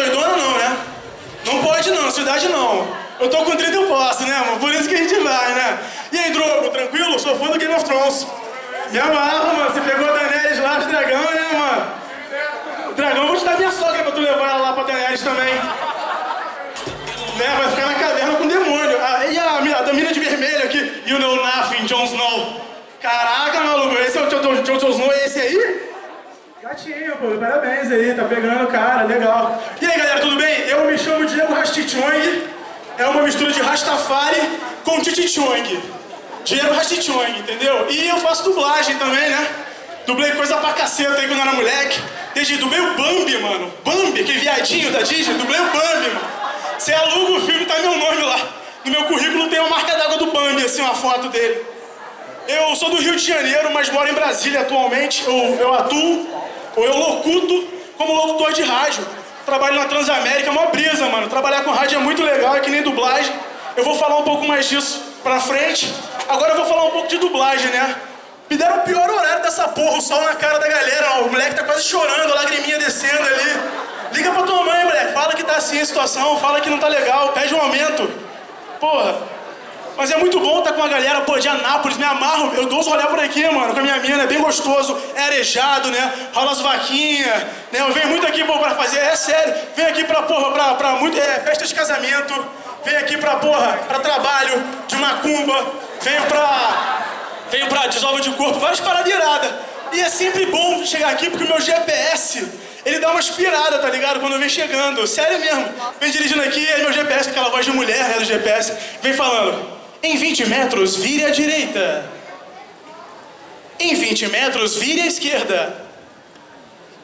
doidona não, né? Não pode não, cidade não. Eu tô com 30 eu posso, né, mano? Por isso que a gente vai, né? E aí, Drogo, tranquilo? Sou fã do Game of Thrones. Me amarro, mano. Você pegou a Daenerys lá, os dragão, né, mano? O dragão, vou te dar minha sogra pra tu levar ela lá pra Daenerys também. né, vai ficar na caverna com o demônio. Ah, e a, a, a mina de vermelho aqui, You Know Nothing, Jon Snow. Caraca, maluco, esse é o Jon Snow, esse aí? Gatinho, pô, parabéns aí, tá pegando cara, legal. E aí, galera, tudo bem? Eu me chamo Diego Rastichong, é uma mistura de Rastafari com Titichong. Diego Rastichong, entendeu? E eu faço dublagem também, né? Dublei coisa pra caceta aí quando era moleque. Desde dublei o Bambi, mano. Bambi, aquele viadinho da Disney, dublei o Bambi, mano. Você aluga o filme, tá meu nome lá. No meu currículo tem uma marca d'água do Bambi, assim, uma foto dele. Eu sou do Rio de Janeiro, mas moro em Brasília atualmente. Eu, eu atuo, ou eu locuto como locutor de rádio. Trabalho na Transamérica, é uma brisa, mano. Trabalhar com rádio é muito legal, é que nem dublagem. Eu vou falar um pouco mais disso pra frente. Agora eu vou falar um pouco de dublagem, né? Me deram o pior horário dessa porra, o sol na cara da galera. Ó, o moleque tá quase chorando, a lagriminha descendo ali. Liga pra tua mãe, moleque. Fala que tá assim a situação, fala que não tá legal, pede um aumento. Porra. Mas é muito bom estar tá com a galera, pô, de Anápolis, me amarro, eu dou os rolé por aqui, mano, com a minha mina, é bem gostoso, é arejado, né? Rola as vaquinhas, né? Eu venho muito aqui, pô, pra fazer, é sério, venho aqui pra, porra, pra, pra muito, é, festa de casamento, venho aqui pra, porra, pra trabalho, de macumba, venho pra, venho pra desova de corpo, várias paradas iradas. E é sempre bom chegar aqui porque o meu GPS, ele dá uma inspirada, tá ligado? Quando eu venho chegando, sério mesmo. Vem dirigindo aqui, aí meu GPS, aquela voz de mulher, né, do GPS, vem falando. Em 20 metros, vire à direita. Em 20 metros, vire à esquerda.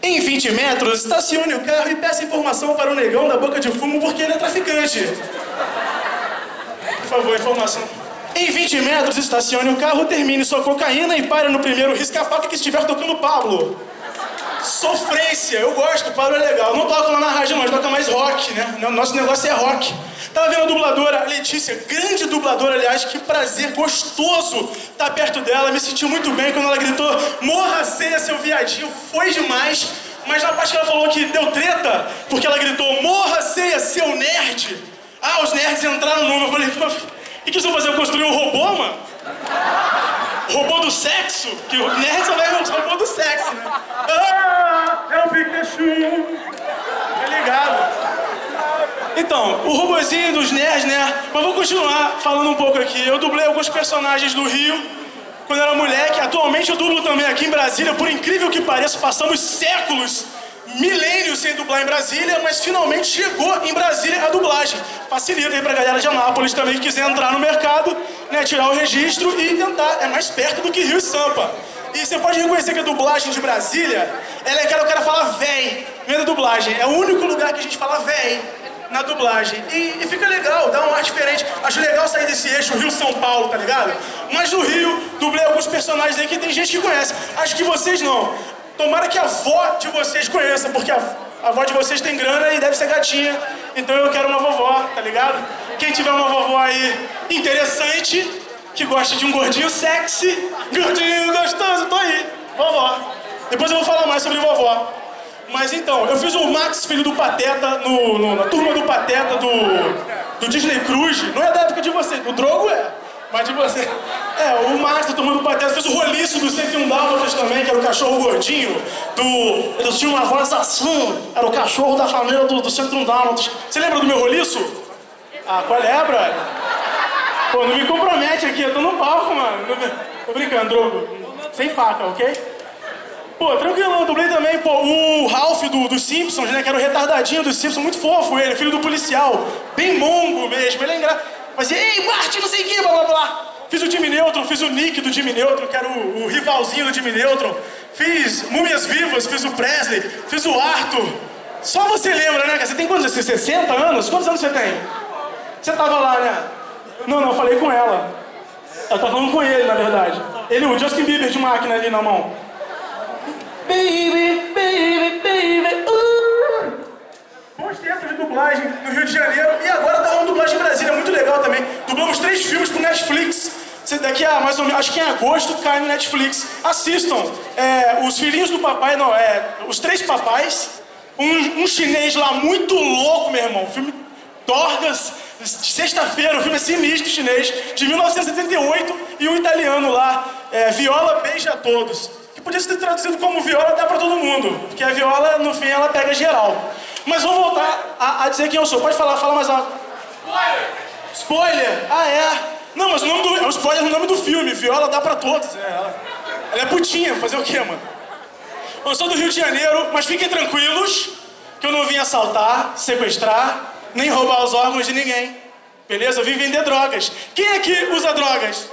Em 20 metros, estacione o carro e peça informação para o negão da boca de fumo porque ele é traficante. Por favor, informação. Em 20 metros, estacione o carro, termine sua cocaína e pare no primeiro risca-faca que estiver tocando Pablo. Sofrência, eu gosto, Pablo é legal. Não toca lá na rádio, mas toca mais rock, né? Nosso negócio é rock. Tava vendo a dubladora Letícia, grande dubladora, aliás, que prazer gostoso estar tá perto dela. Me senti muito bem quando ela gritou: Morra ceia, seu viadinho, foi demais. Mas na parte que ela falou que deu treta, porque ela gritou: Morra ceia, seu nerd. Ah, os nerds entraram no nome. Eu falei: O que, vão fazer? Construir um robô, mano? Robô do sexo? Que o nerd só vai o robô do sexo, né? Ah, é o Pikachu. Tá ligado? Então, o robozinho dos nerds, né? Mas vou continuar falando um pouco aqui. Eu dublei alguns personagens do Rio quando era moleque. Atualmente eu dublo também aqui em Brasília. Por incrível que pareça, passamos séculos, milênios sem dublar em Brasília, mas finalmente chegou em Brasília a dublagem. Facilita aí pra galera de Anápolis também que quiser entrar no mercado, né? Tirar o registro e tentar. É mais perto do que Rio e Sampa. E você pode reconhecer que a dublagem de Brasília, ela é aquela que o cara fala véi, vem da dublagem. É o único lugar que a gente fala véi na dublagem. E, e, fica legal, dá um ar diferente. Acho legal sair desse eixo Rio-São Paulo, tá ligado? Mas no Rio, dublei alguns personagens aí que tem gente que conhece. Acho que vocês não. Tomara que a avó de vocês conheça, porque a, a avó de vocês tem grana e deve ser gatinha. Então eu quero uma vovó, tá ligado? Quem tiver uma vovó aí interessante, que gosta de um gordinho sexy, gordinho gostoso, tô aí. Vovó. Depois eu vou falar mais sobre vovó. Mas então, eu fiz o Max, filho do Pateta, no, no, na turma do Pateta do, do Disney Cruise. Não é da época de você, o Drogo é. Mas de você. É, o Max da turma do Pateta fez o roliço do 101 Dálmatas também, que era o cachorro gordinho. Do. Eles tinham uma voz assim. Era o cachorro da família do, do 101 Dálmatas. Você lembra do meu roliço? Ah, qual é, brother? Pô, não me compromete aqui, eu tô no palco, mano. Tô brincando, Drogo. Sem faca, ok? Pô, tranquilo, eu dublei também, pô, o Ralph do, dos Simpsons, né, que era o retardadinho dos Simpsons, muito fofo ele, filho do policial, bem mongo mesmo, ele é engraçado. Fazia, ei, Bart, não sei o que, blá blá blá. Fiz o Jimmy Neutron, fiz o Nick do Jimmy Neutron, que era o, o rivalzinho do Jimmy Neutron. Fiz Múmias Vivas, fiz o Presley, fiz o Arthur. Só você lembra, né? Você tem quantos? 60 anos? Quantos anos você tem? Você tava lá, né? Não, não, falei com ela. Eu tava falando com ele, na verdade. Ele, o Justin Bieber de máquina ali na mão. Baby, baby, baby, uh. Bons tempos de dublagem no Rio de Janeiro e agora tá uma dublagem em Brasília, muito legal também. Dublamos três filmes pro Netflix. Daqui a mais ou menos, acho que em agosto cai no Netflix. Assistam. É, os filhinhos do papai, não, é. Os três papais. Um, um chinês lá muito louco, meu irmão. Filme Dorgas, sexta-feira, o filme é sinistro chinês, de 1978, e um italiano lá, é, Viola Beija a Todos. Podia ser traduzido como Viola dá pra todo mundo, porque a viola, no fim, ela pega geral. Mas vamos voltar a, a dizer quem eu sou. Pode falar, fala mais alto. Spoiler! Spoiler! Ah, é? Não, mas o nome do, é o spoiler no nome do filme, Viola dá pra todos. É, ela, ela é putinha, fazer o quê, mano? Eu sou do Rio de Janeiro, mas fiquem tranquilos que eu não vim assaltar, sequestrar, nem roubar os órgãos de ninguém. Beleza? Eu vim vender drogas. Quem aqui usa drogas?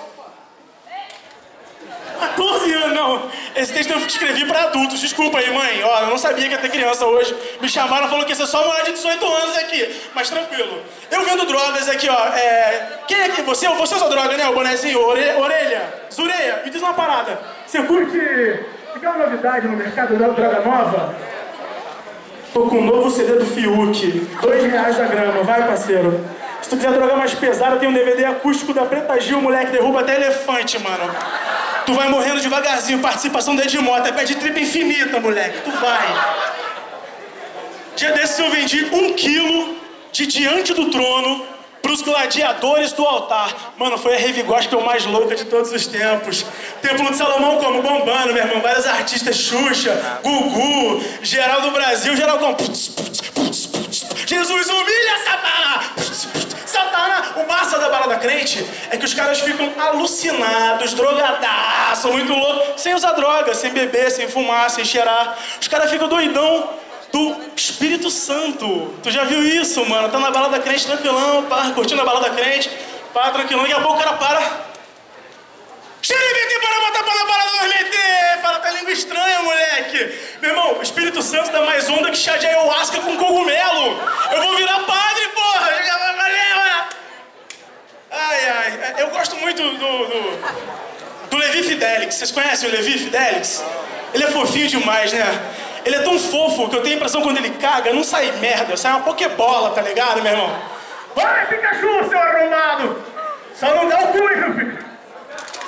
14 anos, não. Esse texto eu escrevi para adultos. Desculpa aí, mãe. Ó, eu não sabia que ia ter criança hoje. Me chamaram, falou que ia ser só maior de 18 anos aqui. Mas tranquilo. Eu vendo drogas aqui, ó. É... Quem é aqui? Você, você usa droga, né? O bonezinho, orelha. orelha. Zureia, me diz uma parada. Você curte quer uma novidade no mercado da droga nova? Tô com um novo CD do Fiuk. Dois reais a grama, vai parceiro. Se tu quiser droga mais pesada, tem um DVD acústico da Preta Gil, moleque, derruba até elefante, mano. Tu vai morrendo devagarzinho, participação da Edmota, é pé de tripa infinita, moleque. Tu vai. Dia desses eu vendi um quilo de Diante do Trono pros gladiadores do altar. Mano, foi a rave gospel mais louca de todos os tempos. Templo de Salomão como? Bombando, meu irmão. Vários artistas, Xuxa, Gugu, geral do Brasil, geral como... Jesus humilha Satanás! Satanás! Massa da balada crente é que os caras ficam alucinados, drogadaços, muito loucos, sem usar droga, sem beber, sem fumar, sem cheirar. Os caras ficam doidão do Espírito Santo. Tu já viu isso, mano? Tá na balada crente, tranquilão, pá, curtindo a balada crente, pá, tranquilão, daqui a pouco o cara para. Xeribiti para botar para a balada meter! Fala até língua estranha, moleque! Meu irmão, o Espírito Santo dá mais onda que chá de ayahuasca com cogumelo! Eu vou virar padre, porra! Valeu! Ai, ai, eu gosto muito do, do, do Levi Fidelix. Vocês conhecem o Levi Fidelix? Ele é fofinho demais, né? Ele é tão fofo que eu tenho a impressão que quando ele caga, não sai merda, sai uma pokebola, tá ligado, meu irmão? Vai, Pikachu, seu arrombado! Só não dá o cu, meu filho!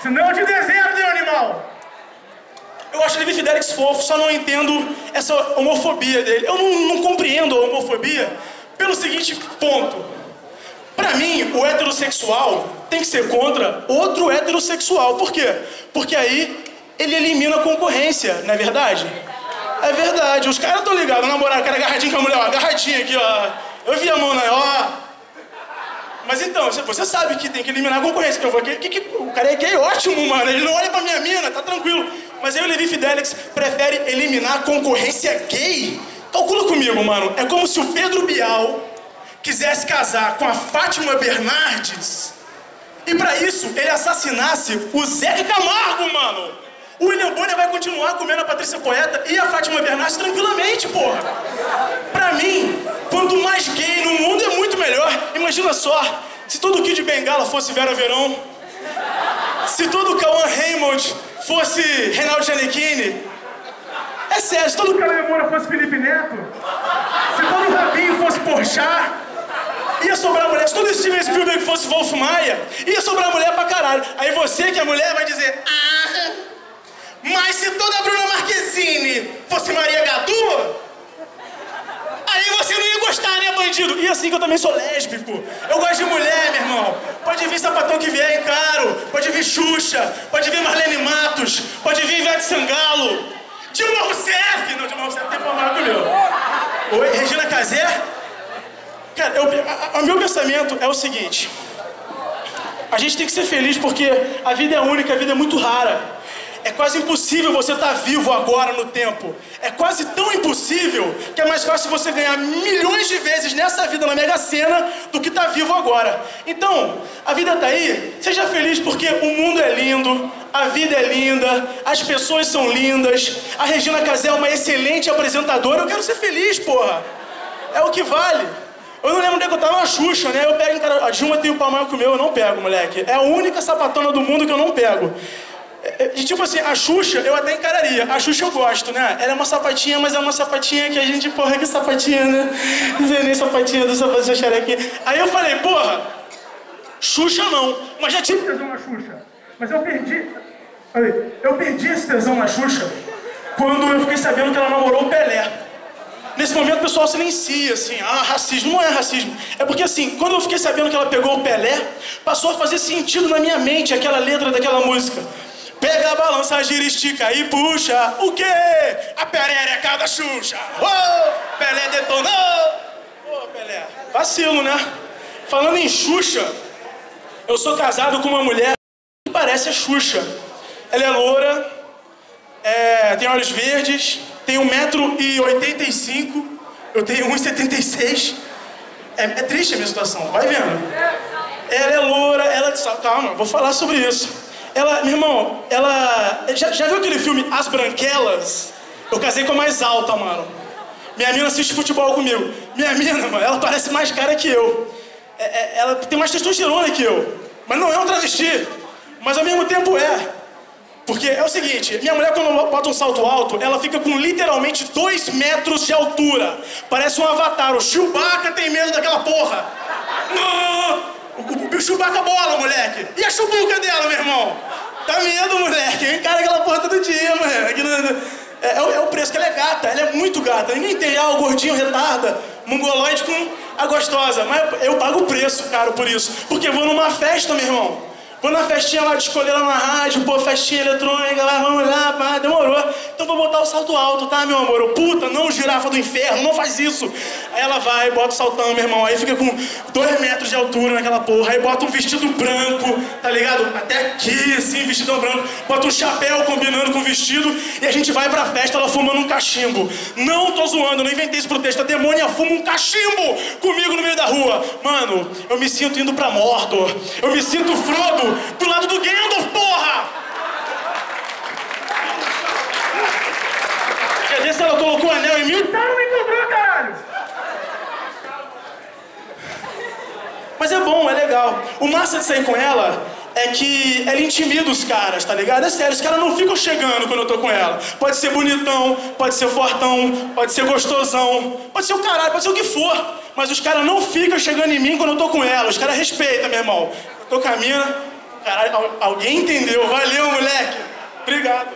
Senão eu te deserto, meu animal! Eu acho ele Fidelix fofo, só não entendo essa homofobia dele. Eu não, não compreendo a homofobia pelo seguinte ponto. Pra mim, o heterossexual tem que ser contra outro heterossexual. Por quê? Porque aí ele elimina a concorrência, não é verdade? É verdade, os caras estão ligados, namorar, cara agarradinho com a mulher, ó, agarradinho aqui, ó. Eu vi a mão, né, ó. Mas então, você sabe que tem que eliminar a concorrência, que eu vou que, que, que, o cara é gay, ótimo, mano, ele não olha pra minha mina, tá tranquilo. Mas aí o Levi Fidelix prefere eliminar a concorrência gay? Calcula comigo, mano, é como se o Pedro Bial quisesse casar com a Fátima Bernardes e para isso ele assassinasse o Zé Camargo, mano. O William Bonner vai continuar comendo a Patrícia Poeta e a Fátima Bernardes tranquilamente, porra. Pra mim, quanto mais gay no mundo é muito melhor. Imagina só, se todo Kid Bengala fosse Vera Verão, se todo Cauã Raymond fosse Reinaldo Giannichini, é sério, se todo Cauã Moura fosse Felipe Neto, se todo Rabinho fosse Porchat, ia sobrar mulher. Se todo Steven Spielberg fosse Wolf Maia, ia sobrar mulher pra caralho. Aí você que é mulher vai dizer, ah... Mas se toda Bruna Marquezine fosse Maria Gadu, aí você não ia gostar, né, bandido? E assim que eu também sou lésbico. Eu gosto de mulher, meu irmão. Pode vir sapatão que vier em caro. Pode vir Xuxa. Pode vir Marlene Matos. Pode vir Ivete Sangalo. Dilma Rousseff. Não, Dilma Rousseff tem formado meu. Oi, Regina Casé. Cara, o meu pensamento é o seguinte. A gente tem que ser feliz porque a vida é única, a vida é muito rara. É quase impossível você estar tá vivo agora no tempo. É quase tão impossível que é mais fácil você ganhar milhões de vezes nessa vida na Mega Sena do que estar tá vivo agora. Então, a vida está aí. Seja feliz porque o mundo é lindo, a vida é linda, as pessoas são lindas. A Regina Casé é uma excelente apresentadora. Eu quero ser feliz, porra. É o que vale. Eu não lembro onde é que eu tava na Xuxa, né? Eu pego em cara. A Dilma tem o pau maior que o meu, eu não pego, moleque. É a única sapatona do mundo que eu não pego. E tipo assim, a Xuxa eu até encararia. A Xuxa eu gosto, né? Ela é uma sapatinha, mas é uma sapatinha que a gente, porra, que sapatinha, né? Nem sapatinha do sapatinho xereque. Aí eu falei, porra, Xuxa não. Mas já tive tesão na Xuxa. Mas eu perdi. Eu perdi esse tesão na Xuxa quando eu fiquei sabendo que ela namorou o Pelé. Nesse momento o pessoal silencia, assim, ah, racismo. Não é racismo. É porque, assim, quando eu fiquei sabendo que ela pegou o Pelé, passou a fazer sentido na minha mente aquela letra daquela música. Pega a balança, gira, estica e puxa. O quê? A perereca da Xuxa. Oh, Pelé detonou. Ô, Pelé. Vacilo, né? Falando em Xuxa, eu sou casado com uma mulher que parece a Xuxa. Ela é loura, é, tem olhos verdes, tem 1,85m, eu tenho 1,76m. É, é triste a minha situação, vai vendo. Ela é loura, ela. Calma, vou falar sobre isso. Ela, meu irmão, ela. Já, já viu aquele filme As Branquelas? Eu casei com a mais alta, mano. Minha mina assiste futebol comigo. Minha mina, mano, ela parece mais cara que eu. É, é, ela tem mais testosterona que eu. Mas não é um travesti. Mas ao mesmo tempo é. Porque é o seguinte, minha mulher quando bota um salto alto, ela fica com literalmente dois metros de altura. Parece um avatar. O Chewbacca tem medo daquela porra. O, o, Chewbacca bola, moleque. E a chubuca dela, meu irmão? Dá medo, moleque. Encara aquela porra todo dia, mano. É, é, é, o preço que ela é gata, ela é muito gata. Ninguém tem, ah, o gordinho retarda, mongoloide com a gostosa. Mas eu pago o preço, cara, por isso. Porque vou numa festa, meu irmão. Vou na festinha lá de escolher lá na rádio, pô, festinha eletrônica, lá, vamos lá, pá, demorou. Então vou botar o salto alto, tá, meu amor? puta, não, girafa do inferno, não faz isso. Aí ela vai, bota o saltão, meu irmão, aí fica com dois metros de altura naquela porra, aí bota um vestido branco, tá ligado? Até aqui, assim, vestidão branco, bota um chapéu combinando com o vestido, e a gente vai pra festa, ela fumando um cachimbo. Não tô zoando, não inventei esse texto, a demônia fuma um cachimbo comigo no meio da rua. Mano, eu me sinto indo pra Mordor, eu me sinto Frodo, do lado do Gandalf, porra! Quer ver se ela colocou o anel em mim? Tá, não me cobrou, caralho! Mas é bom, é legal. O massa de sair com ela é que ela intimida os caras, tá ligado? É sério, os caras não ficam chegando quando eu tô com ela. Pode ser bonitão, pode ser fortão, pode ser gostosão, pode ser o caralho, pode ser o que for. Mas os caras não ficam chegando em mim quando eu tô com ela. Os caras respeitam, meu irmão. Eu tô com a mina, Caralho, alguém entendeu? Valeu, moleque. Obrigado.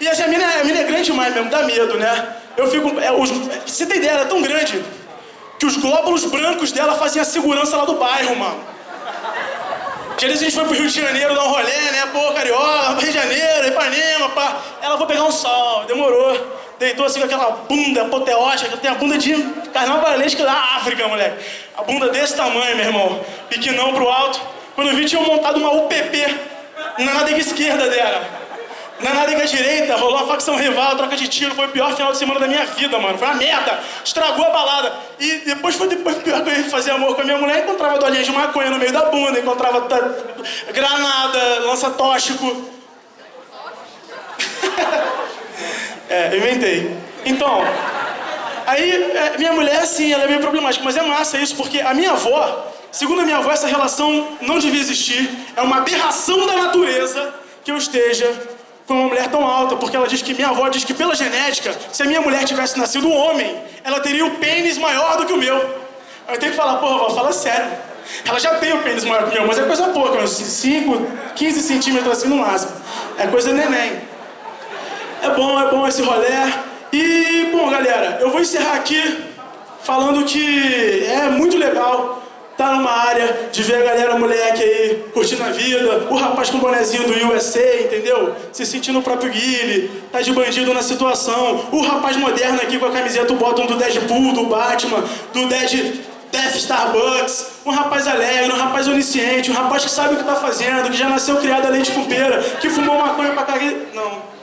E a mina, a mina é grande demais mesmo, dá medo, né? Eu fico. É, os, você tem ideia, ela é tão grande que os glóbulos brancos dela faziam a segurança lá do bairro, mano. Que vezes a gente foi pro Rio de Janeiro dar um rolê, né? Pô, Carioca, Rio de Janeiro, Ipanema, pá. Ela vou pegar um sol, demorou. Deitou assim com aquela bunda apoteótica, tem a bunda de carnavalesca da África, moleque. A bunda desse tamanho, meu irmão. Piquinão pro alto. Quando eu vi, tinham montado uma UPP na nádega esquerda dela. Na nádega direita, rolou a facção rival, troca de tiro. Foi o pior final de semana da minha vida, mano. Foi uma merda. Estragou a balada. E depois foi depois pior que eu ia fazer amor com a minha mulher. Encontrava dolinha de maconha no meio da bunda. Encontrava granada, lança tóxico. é, inventei. Então, aí é, minha mulher, assim, ela é meio problemática. Mas é massa isso, porque a minha avó Segundo a minha avó, essa relação não devia existir. É uma aberração da natureza que eu esteja com uma mulher tão alta, porque ela diz que minha avó diz que pela genética, se a minha mulher tivesse nascido homem, ela teria o pênis maior do que o meu. Eu tenho que falar, porra, avó, fala sério. Ela já tem o pênis maior que o meu, mas é coisa pouca, uns 5, 15 centímetros assim no máximo. É coisa neném. É bom, é bom esse rolê. E, bom, galera, eu vou encerrar aqui falando que é muito legal tá numa área de ver a galera moleque aí curtindo a vida, o rapaz com o bonezinho do USA, entendeu? Se sentindo o próprio Guile, tá de bandido na situação, o rapaz moderno aqui com a camiseta do bottom do Deadpool, do Batman, do Dead Death Starbucks, um rapaz alegre, um rapaz onisciente, um rapaz que sabe o que tá fazendo, que já nasceu criado a leite com pera, que fumou maconha pra carreira. Não.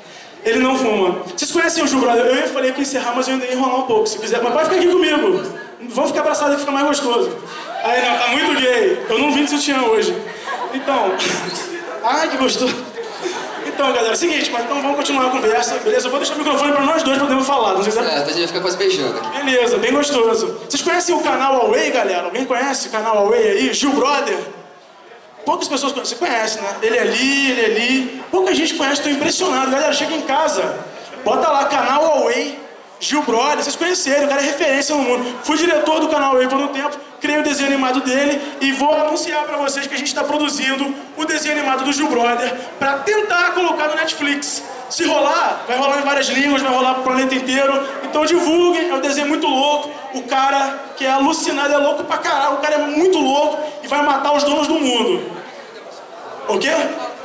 Ele não fuma. Vocês conhecem o Ju Brother? Eu falei que ia encerrar, mas eu ainda ia enrolar um pouco, se quiser. Mas pode ficar aqui comigo. Vamos ficar abraçados que fica mais gostoso. Aí não, tá muito gay. Eu não vim de sutiã hoje. Então. Ai, que gostoso. Então, galera, é o seguinte, mas então vamos continuar a conversa, beleza? Eu vou deixar o microfone pra nós dois podermos falar. Não sei se é... é, a gente vai ficar quase beijando aqui. Beleza, bem gostoso. Vocês conhecem o canal Away, galera? Alguém conhece o canal Away aí? Gil Brother? Poucas pessoas conhecem. Você conhece, né? Ele é ali, ele é ali. Pouca gente conhece, tô impressionado. Galera, chega em casa, bota lá canal Away Gil Brother, vocês conhecerem, o cara é referência no mundo. Fui diretor do canal por um tempo, criei o desenho animado dele e vou anunciar para vocês que a gente está produzindo o desenho animado do Gil Brother para tentar colocar no Netflix. Se rolar, vai rolar em várias línguas, vai rolar pro planeta inteiro. Então divulguem, é um desenho muito louco. O cara que é alucinado é louco pra caralho, o cara é muito louco e vai matar os donos do mundo. O quê?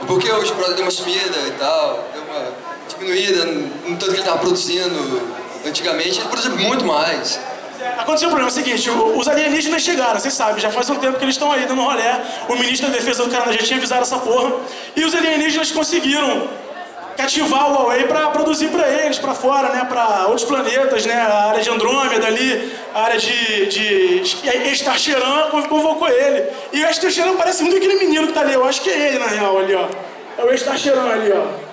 Porque o Gil Brother deu uma sumida e tal, deu uma diminuída no tanto que ele estava produzindo Antigamente ele produzia muito mais. Aconteceu o problema, é seguinte, os alienígenas chegaram, vocês sabem, já faz um tempo que eles estão aí dando rolé, o ministro da defesa do Canadá já tinha avisado essa porra, e os alienígenas conseguiram cativar o Huawei para produzir para eles, para fora, né, para outros planetas, né, a área de Andrômeda ali, a área de, de Estarcheran convocou ele. E o Estarcheran parece muito aquele menino que tá ali, eu acho que é ele na real ali, ó. É o Estarcheran ali, ó.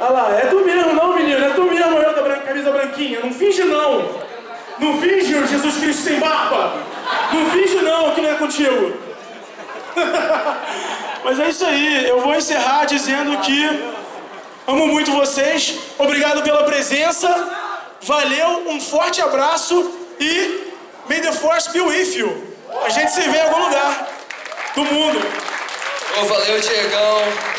Olha lá, é tu mesmo, não, menino, é tu mesmo, eu da camisa branquinha. Não finge, não. Não finge, Jesus Cristo sem barba. Não finge, não, que não é contigo. Mas é isso aí, eu vou encerrar dizendo que amo muito vocês, obrigado pela presença, valeu, um forte abraço e may the force be with you. A gente se vê em algum lugar do mundo. Oh, valeu, Diegão.